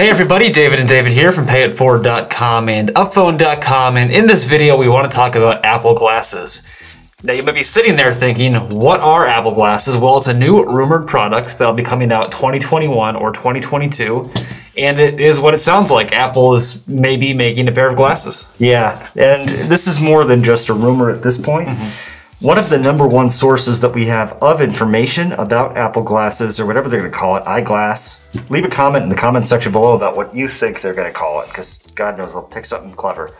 Hey everybody, David and David here from payetteforward.com and upphone.com and in this video we want to talk about Apple glasses. Now you might be sitting there thinking, what are Apple glasses? Well, it's a new rumored product that'll be coming out 2021 or 2022 and it is what it sounds like. Apple is maybe making a pair of glasses. Yeah, and this is more than just a rumor at this point. Mm-hmm. One of the number one sources that we have of information about Apple glasses or whatever they're going to call it, eyeglass, leave a comment in the comment section below about what you think they're going to call it because God knows they'll pick something clever.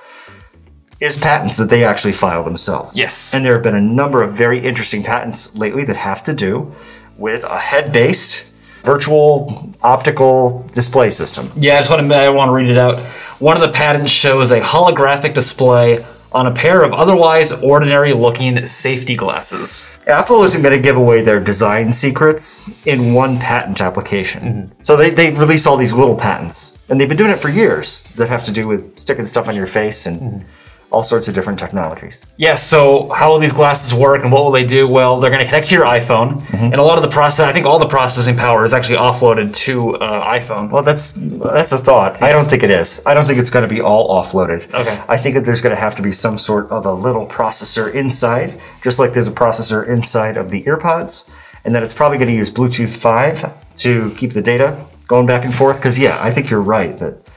Is patents that they actually file themselves. Yes. And there have been a number of very interesting patents lately that have to do with a head based virtual optical display system. Yeah, I just want to, I want to read it out. One of the patents shows a holographic display on a pair of otherwise ordinary looking safety glasses. Apple isn't going to give away their design secrets in one patent application. Mm-hmm. So they, they release all these little patents, and they've been doing it for years that have to do with sticking stuff on your face and. Mm-hmm all sorts of different technologies. Yeah, so how will these glasses work and what will they do? Well, they're going to connect to your iPhone, mm-hmm. and a lot of the process, I think all the processing power is actually offloaded to uh, iPhone. Well, that's that's a thought. I don't think it is. I don't think it's going to be all offloaded. Okay. I think that there's going to have to be some sort of a little processor inside, just like there's a processor inside of the AirPods, and that it's probably going to use Bluetooth 5 to keep the data going back and forth. Because yeah, I think you're right that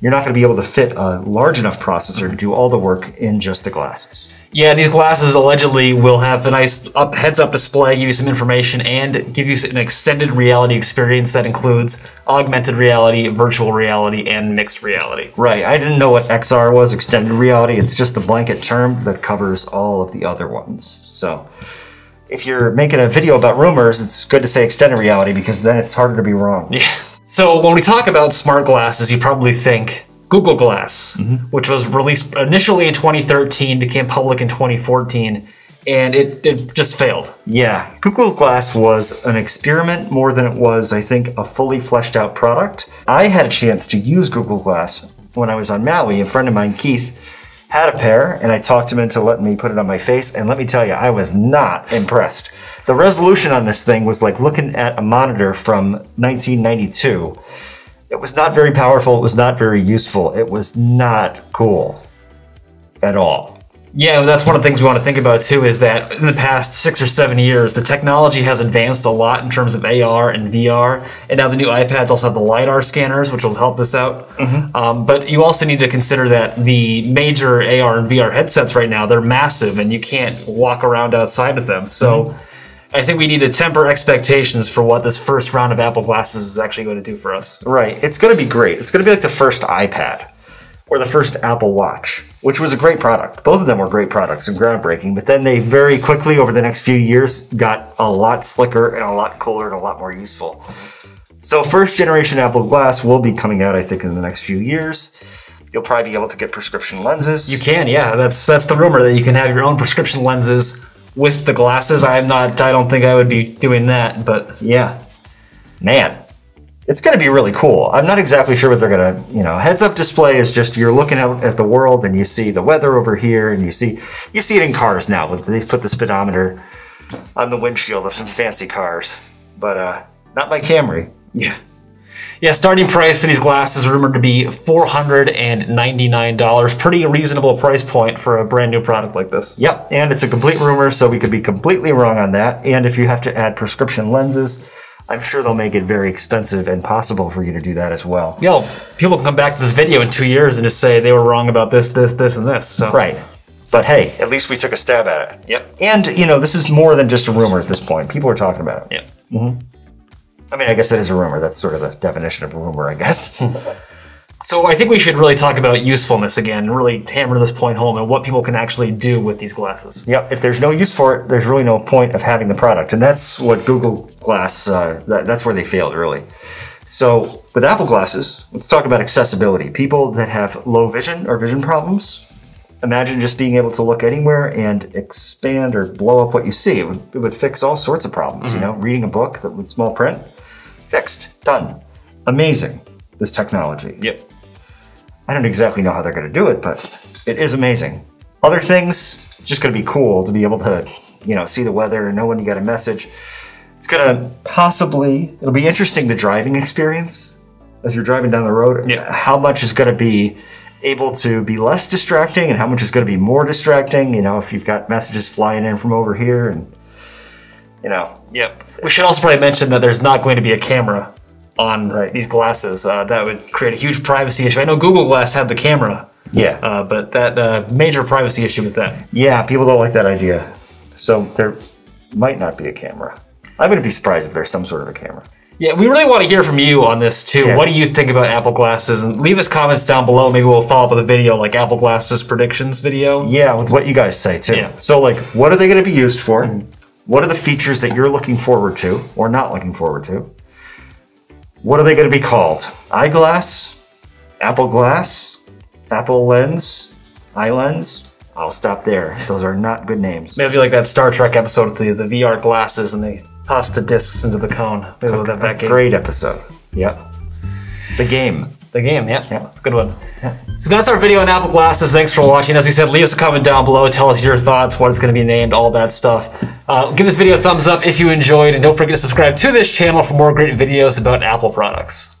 you're not going to be able to fit a large enough processor to do all the work in just the glasses. Yeah, these glasses allegedly will have a nice up, heads-up display, give you some information, and give you an extended reality experience that includes augmented reality, virtual reality, and mixed reality. Right. I didn't know what XR was, extended reality. It's just a blanket term that covers all of the other ones. So if you're making a video about rumors, it's good to say extended reality because then it's harder to be wrong. Yeah. So when we talk about smart glasses, you probably think Google Glass, mm-hmm. which was released initially in 2013, became public in 2014, and it, it just failed. Yeah, Google Glass was an experiment more than it was, I think, a fully fleshed out product. I had a chance to use Google Glass when I was on Maui. A friend of mine, Keith, had a pair, and I talked him into letting me put it on my face. And let me tell you, I was not impressed. The resolution on this thing was like looking at a monitor from 1992. It was not very powerful. It was not very useful. It was not cool at all. Yeah, that's one of the things we want to think about too is that in the past six or seven years, the technology has advanced a lot in terms of AR and VR. And now the new iPads also have the LiDAR scanners, which will help this out. Mm-hmm. Um, but you also need to consider that the major AR and VR headsets right now, they're massive and you can't walk around outside of them. So mm-hmm. I think we need to temper expectations for what this first round of Apple glasses is actually going to do for us. Right. It's going to be great. It's going to be like the first iPad or the first Apple Watch, which was a great product. Both of them were great products and groundbreaking, but then they very quickly, over the next few years, got a lot slicker and a lot cooler and a lot more useful. So, first generation Apple Glass will be coming out, I think, in the next few years. You'll probably be able to get prescription lenses. You can, yeah. That's that's the rumor that you can have your own prescription lenses with the glasses. I'm not. I don't think I would be doing that, but yeah, man, it's going to be really cool. I'm not exactly sure what they're going to, you know, heads up display is just you're looking out at the world and you see the weather over here and you see you see it in cars now. They put the speedometer on the windshield of some fancy cars, but uh, not my Camry. Yeah. Yeah, starting price for these glasses rumored to be $499. Pretty reasonable price point for a brand new product like this. Yep, and it's a complete rumor, so we could be completely wrong on that. And if you have to add prescription lenses, I'm sure they'll make it very expensive and possible for you to do that as well. Yo, people can come back to this video in two years and just say they were wrong about this, this, this, and this. So. Right. But hey, at least we took a stab at it. Yep. And, you know, this is more than just a rumor at this point. People are talking about it. Yep. Mm-hmm. I mean, I guess that is a rumor. That's sort of the definition of a rumor, I guess. So I think we should really talk about usefulness again, and really hammer this point home and what people can actually do with these glasses. Yep. If there's no use for it, there's really no point of having the product, and that's what Google Glass. Uh, that, that's where they failed really. So with Apple glasses, let's talk about accessibility. People that have low vision or vision problems, imagine just being able to look anywhere and expand or blow up what you see. It would, it would fix all sorts of problems. Mm-hmm. You know, reading a book that with small print, fixed, done, amazing this technology. Yep. I don't exactly know how they're going to do it, but it is amazing. Other things, it's just going to be cool to be able to, you know, see the weather, and know when you get a message. It's going to possibly, it'll be interesting the driving experience as you're driving down the road. Yeah. How much is going to be able to be less distracting, and how much is going to be more distracting? You know, if you've got messages flying in from over here, and you know, Yep. We should also probably mention that there's not going to be a camera on Right. these glasses. Uh, that would create a huge privacy issue. I know Google Glass had the camera, yeah, uh, but that uh, major privacy issue with that. yeah, people don't like that idea, so there might not be a camera. I wouldn't be surprised if there's some sort of a camera. Yeah, we really want to hear from you on this too. Yeah. What do you think about Apple glasses? And leave us comments down below. Maybe we'll follow up with a video like Apple glasses predictions video. Yeah, with what you guys say too. Yeah. So, like, what are they going to be used for? What are the features that you're looking forward to or not looking forward to? What are they going to be called? Eyeglass, Apple Glass, Apple Lens, Eye lens? I'll stop there. Those are not good names. Maybe like that Star Trek episode with the, the VR glasses and they toss the discs into the cone. Maybe we'll have that game. Great episode. Yep. The game. The game, yeah. Yeah. It's a good one. So that's our video on Apple glasses. Thanks for watching. As we said, leave us a comment down below. Tell us your thoughts, what it's going to be named, all that stuff. Uh, give this video a thumbs up if you enjoyed, and don't forget to subscribe to this channel for more great videos about Apple products.